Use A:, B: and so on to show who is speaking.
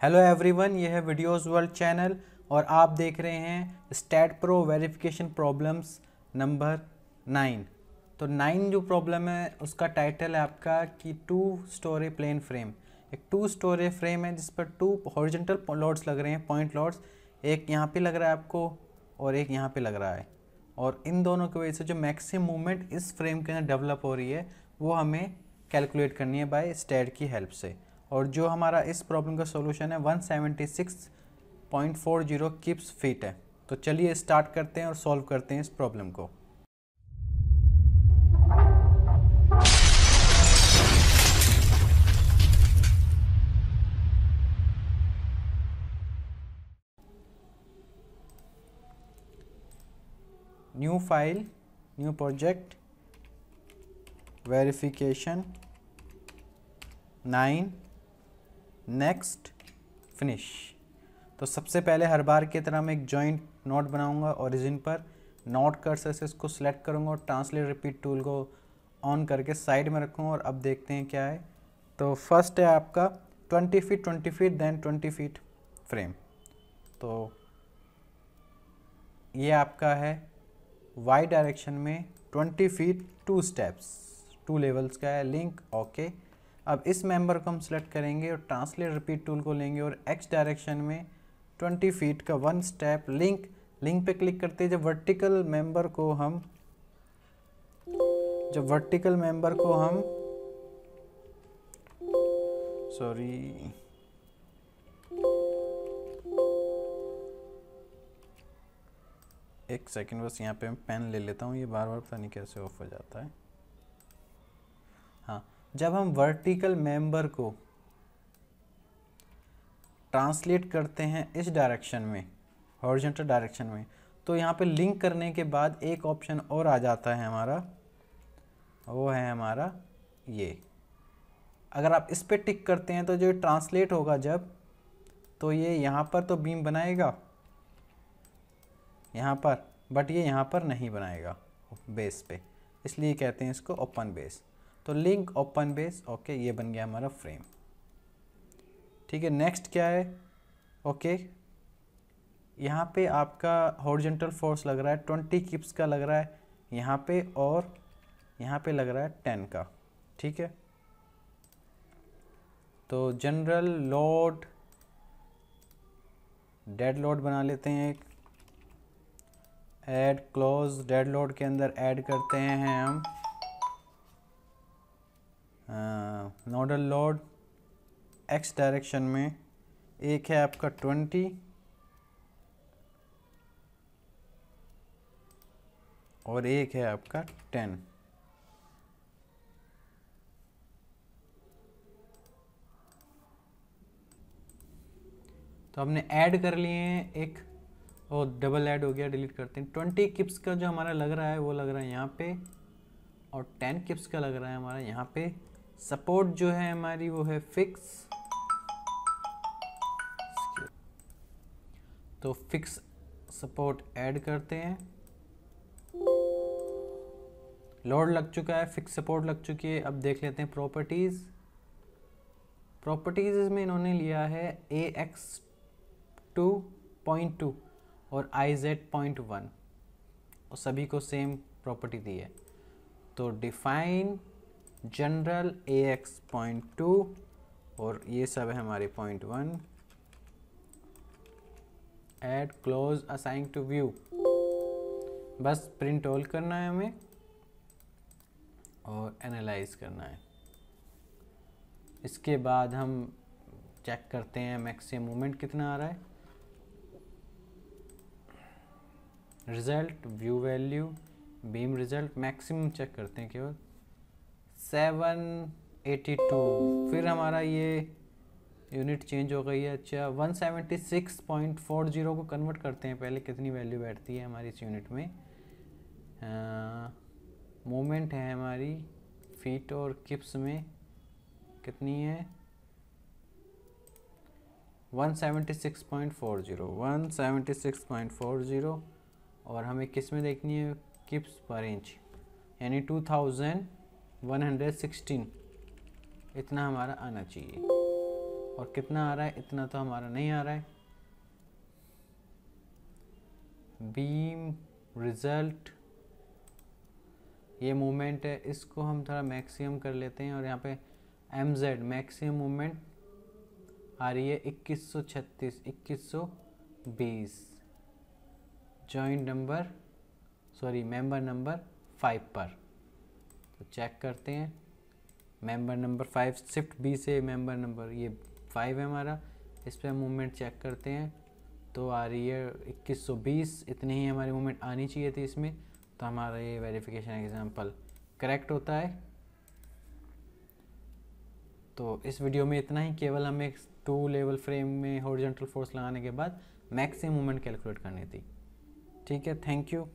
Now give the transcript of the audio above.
A: Hello everyone ये है videos world channel और आप देख रहे हैं STAAD Pro verification problems number nine. तो नाइन जो प्रॉब्लम है, उसका टाइटल है आपका कि टू स्टोरे प्लेन फ्रेम। एक टू स्टोरे फ्रेम है जिस पर टू हॉरिजेंटल लॉड्स लग रहे हैं, पॉइंट लॉड्स एक यहाँ पे लग रहा है आपको और एक यहाँ पे लग रहा है। और इन दोनों की वजह से जो मैक्सिमम मूवमेंट इस फ्रेम के अंदर डेवलप हो रही है, वो हमें कैलकुलेट करनी है बाय स्टैट की हेल्प से। और जो हमारा इस प्रॉब्लम का सॉल्यूशन है 176.40 किप्स फीट है। तो चलिए स्टार्ट करते हैं और सॉल्व करते हैं इस प्रॉब्लम को। New file new project verification nine next finish तो सबसे पहले हर बार की तरह मैं एक जॉइंट नोट बनाऊँगा ओरिजिन पर. नोट कर्सर से इसको सिलेक्ट करूँगा और ट्रांसलेट रिपीट टूल को ऑन करके साइड में रखूँगा और अब देखते हैं क्या है. तो फ़र्स्ट है आपका 20 feet 20 feet then 20 feet frame तो ये आपका है वाई डायरेक्शन में 20 feet two steps two levels का है लिंक ओके okay. अब इस मेंबर को हम सेलेक्ट करेंगे और ट्रांसलेट रिपीट टूल को लेंगे और एक्स डायरेक्शन में 20 फीट का वन स्टेप लिंक लिंक पे क्लिक करते हैं। जब वर्टिकल मेंबर को हम, जब वर्टिकल मेंबर को हम सॉरी एक सेकंड बस यहाँ पे मैं पेन ले लेता हूँ। ये बार बार पता नहीं कैसे ऑफ़ हो जाता है हाँ। जब हम वर्टिकल मेंबर को ट्रांसलेट करते हैं इस डायरेक्शन में हॉरिजॉन्टल डायरेक्शन में तो यहाँ पे लिंक करने के बाद एक ऑप्शन और आ जाता है हमारा, वो है हमारा ये। अगर आप इस पर टिक करते हैं तो जो ट्रांसलेट होगा जब तो ये यहाँ पर तो बीम बनाएगा, यहाँ पर बट ये यहाँ पर नहीं बनाएगा बेस पे। इसलिए कहते हैं इसको ओपन बेस तो लिंक ओपन बेस ओके ये बन गया हमारा फ्रेम ठीक है नेक्स्ट क्या है? ओके यहाँ पे आपका हॉर्जेंटल फोर्स लग रहा है ट्वेंटी किप्स का लग रहा है, यहाँ पे और यहाँ पे लग रहा है टेन का. ठीक है? तो जनरल लोड डेड लोड बना लेते हैं एक. ऐड क्लोज डेड लोड के अंदर ऐड करते हैं हम. नोडल लोड एक्स डायरेक्शन में एक है आपका ट्वेंटी, और एक है आपका टेन। तो हमने ऐड कर लिए हैं एक, और डबल ऐड हो गया, डिलीट करते हैं। ट्वेंटी किप्स का जो हमारा लग रहा है, वो लग रहा है यहाँ पे, और टेन किप्स का लग रहा है हमारा यहाँ पे। सपोर्ट जो है हमारी वो है फिक्स। तो फिक्स सपोर्ट ऐड करते हैं। लोड लग चुका है, फिक्स सपोर्ट लग चुकी है। अब देख लेते हैं प्रॉपर्टीज़। प्रॉपर्टीज़ में इन्होंने लिया है A X two point two और आई जेड पॉइंट वन। और सभी को सेम प्रॉपर्टी दी है। तो define general A X point two और ये सब है हमारे point one add close assign to view बस प्रिंट ऑल करना है हमें और एनालाइज करना है। इसके बाद हम चेक करते हैं मैक्सिमम मूवमेंट कितना आ रहा है। Result view value beam result maximum check करते हैं केवल। Seven eighty two. फिर हमारा ये यूनिट चेंज हो गई है अच्छा one seventy six point four zero को कन्वर्ट करते हैं। पहले कितनी वैल्यू बैठती है हमारी इस यूनिट में? मोमेंट है हमारी फीट और किप्स में कितनी है? One seventy six point four zero. One seventy six point four zero और हमें किसमें देखनी है? किप्स पर इंच यानी टू थाउज़ेंड 116 इतना हमारा आना चाहिए। और कितना आ रहा है? इतना तो हमारा नहीं आ रहा है। बीम रिज़ल्ट, ये मोमेंट है, इसको हम थोड़ा मैक्सिमम कर लेते हैं। और यहाँ पे एम जेड मैक्सिमम मूवमेंट आ रही है इक्कीस सौ छत्तीस, इक्कीस सौ बीस। Joint number sorry member number five पर। तो चेक करते हैं। Member number five shift B से मेंबर नंबर ये फाइव है हमारा। इस पर हम मूवमेंट चेक करते हैं। तो आ रही है इक्कीस सौ बीस, इतनी ही हमारी मूवमेंट आनी चाहिए थी इसमें। तो हमारा ये वेरिफिकेशन एग्ज़ाम्पल करेक्ट होता है। तो इस वीडियो में इतना ही। केवल हमें टू लेवल फ्रेम में हॉरिजॉन्टल फोर्स लगाने के बाद मैक्सिमम मूवमेंट कैलकुलेट करनी थी। ठीक है थैंक यू